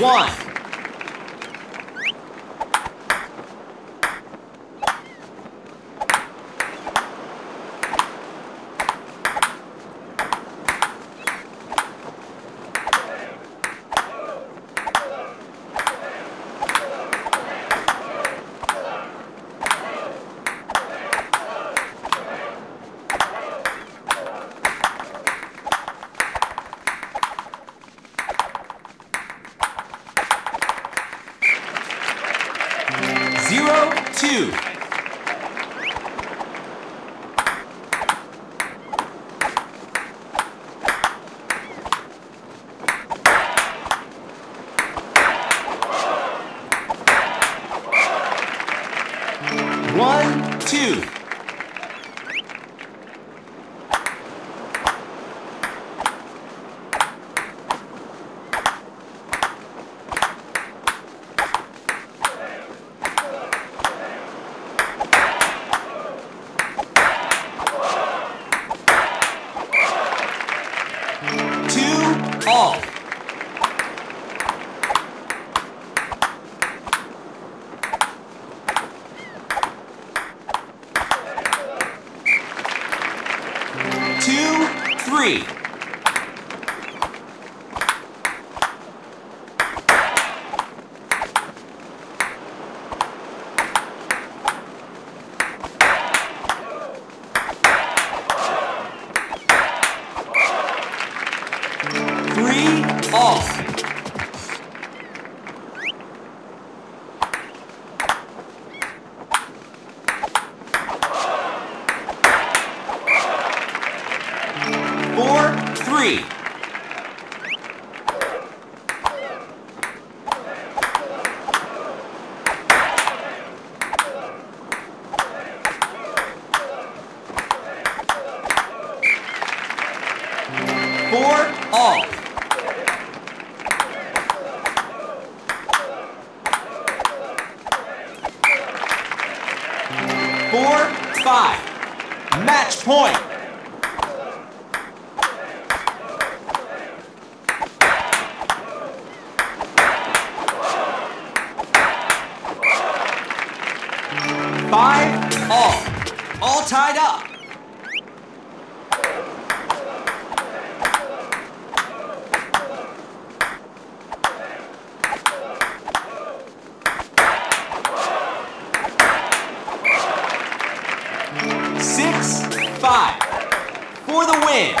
one. Two. One, two. Two, all. Two, three. Three, off. Four, three. Four, all. Four, five. Match point. Five, all. All tied up. six, five, for the win.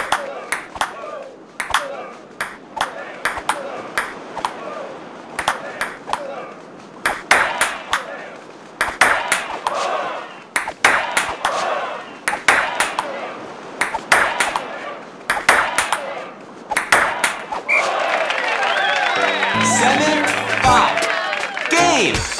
Seven, five, game.